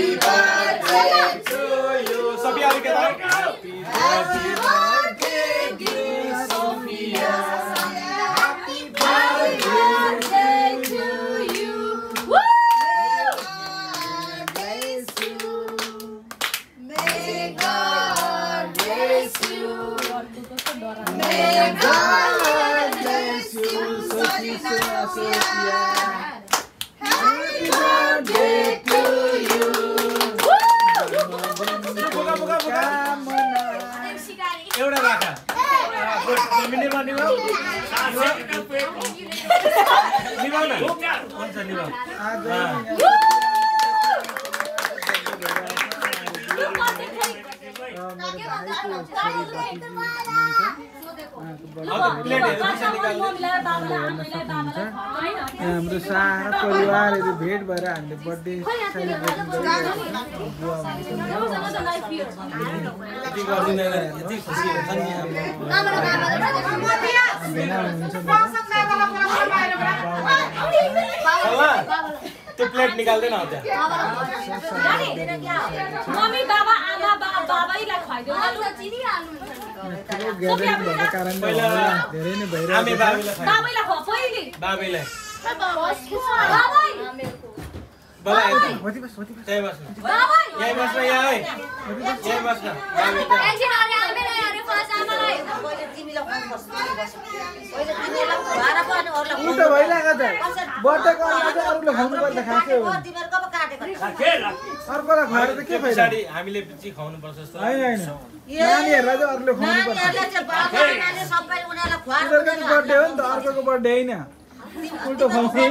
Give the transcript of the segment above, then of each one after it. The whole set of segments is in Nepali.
Happy birthday to you. Happy birthday. Happy birthday to you. You. You. You, न। हुन्छ, निभाउ। हाम्रो सारा परिवारहरू भेट भएर हामीले बर्थडे सेलिब्रेसन हुन्छ त्यो प्लेट निकाल्दैन मम्मी बाबा आमा बा बाबैलाई उल्टा भइरहेको त बर्थडेको अगाडि चाहिँ अरूले खुवाउनु पर्दा खासै हो अर्कोलाई खुवाएर त के फाइदा हामीले खुवाउनु पर्छ जस्तो होइन होइन नानीहरूलाई चाहिँ अरूले खुवाउनु पर्छ उनीहरूको नि बर्थडे हो नि त अर्कोको बर्थडे होइन उल्टो खुवाउने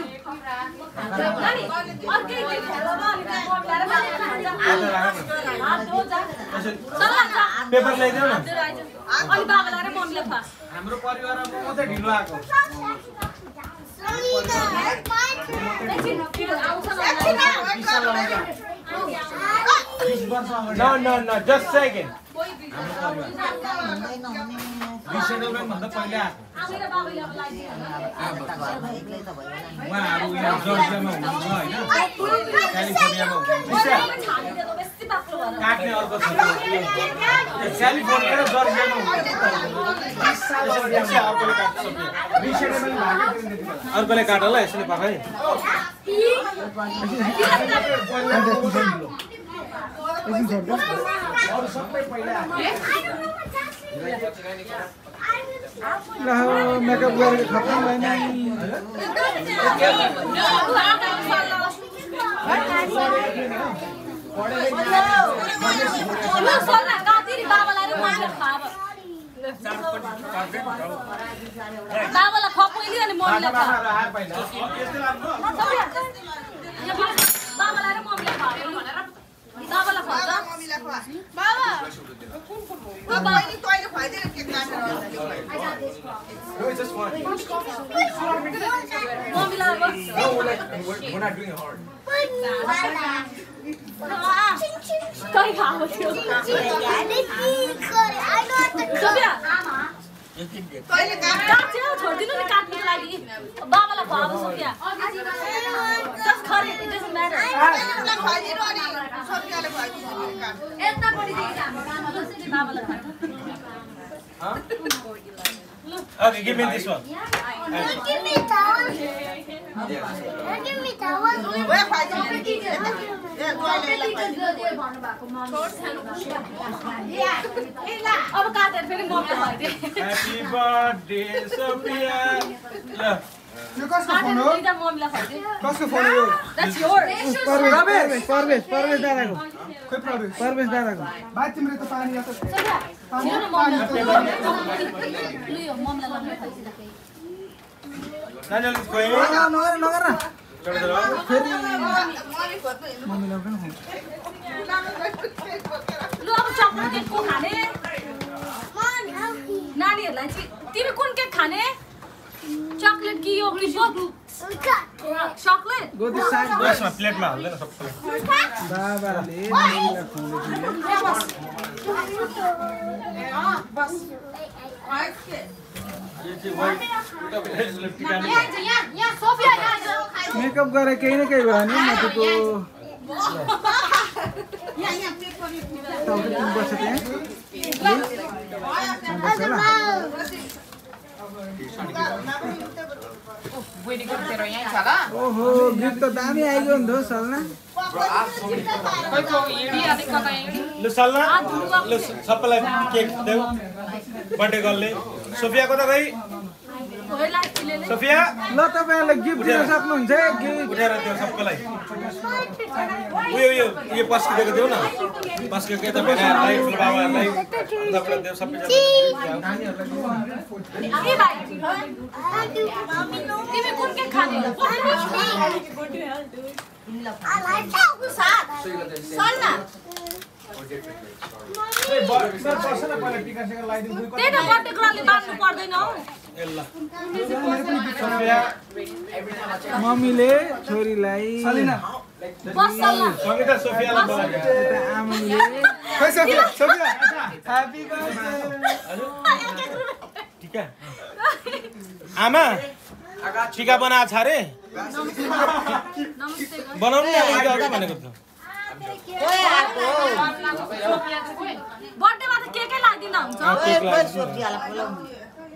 पेपर ल्याइदेऊ न। अनि बाबालाई र मम्मीलाई खुवा हाम्रो परिवारमा मात्रै ढिलो आएको एकछिन आउँछ न न न भन्दा पहिले उहाँहरू यहाँ जर्जियामा हुनुहुन्छ होइन क्यालिफोर्नियामा हुनुहुन्छ छानिदिएको बेसी बाक्लो भएर काट्ने अर्को छ त्यो क्यालिफोर्निया र जर्जियामा हुनुहुन्छ अर्कोले काट ल यसले छोड्नु ला मेकअप गरेको खत्तम भएन बाबालाई खुवा पहिले अनि मम्मीलाई बाबालाई र मम्मीलाई बाबालाई खुवाउँछ मम्मीलाई कहीँ खाएको थियो सोफिया काट्यो छोडिदिनु नि काट्नुको लागि बाबालाई Okay, give me this one. Give me towel. Give me towel. अब काटेर फेरि मम्मीलाई खुवाइदिएँ Happy birthday, Sophia. ल, यो कसको फोन हो कसको फोन हो यो That's yours. परवेश परवेश परवेश दादाको खोइ परवेश परवेश दादाको भाइ तिम्रो त पानी यहाँ त सोफिया, हेर न मम्मीलाई लु यो मम्मीलाई लग्न खुवाइदिँदा नानीहरूले खुवायो? नगर नगर न फेरि मम्मी खोज्नु हिँड्नु। मम्मीलाई पनि खुवाउँछ गुलाबको केक बोकेर। लु अब चक्लेट केक को खाने नानीहरूलाई तिमी कुन केक खाने चक्लेट कि यो कि चक्लेट गोदी साग यसमा प्लेटमा हाल्दैन सबैलाई बाबाले मम्मीलाई खुवाउँदै थियो खुवायो के? यो चाहिँ वाइट यसले टिका नि यहाँ आइज, यहाँ यहाँ सोफिया यहाँ आइज। मेकअप गरेर केही न केही भयो भने माथिको यहाँ, यहाँ पेट पनि टाउको तिमी बस्छ त्यहाँ बस्छ ल ओहो गीत त दामी आइगयो नि त सबैलाई केक देऊ बर्थडे गर्लले सोफियाको त खै पहिला चिलेले सोफिया? ल तपाईँहरूलाई गिफ्ट दिन सक्नुहुन्छ उठाएर देऊ सबैलाई उयो उयो उयो पस्किदिएको देऊ न। पस्किएको तपाईँलाई देऊ सबैजना त्यही त बर्थडेको लागि बाँड्नु पर्दैन हौ। मम्मीले छोरीलाई आमा टिका बनाएको छ अरे नमस्ते बनाउनु भनेको थियो बर्थडेमा त केकै लाग्दिन हुन्छ।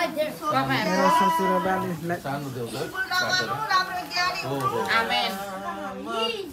right there. Amen.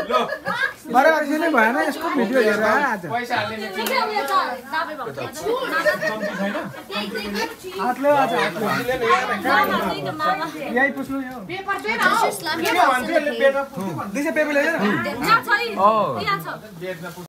बराबर नै भएन यसको भिडियो हेरेर आज। हातले आज यही पुस्नु यो दिशा पेपर ल्याएर छ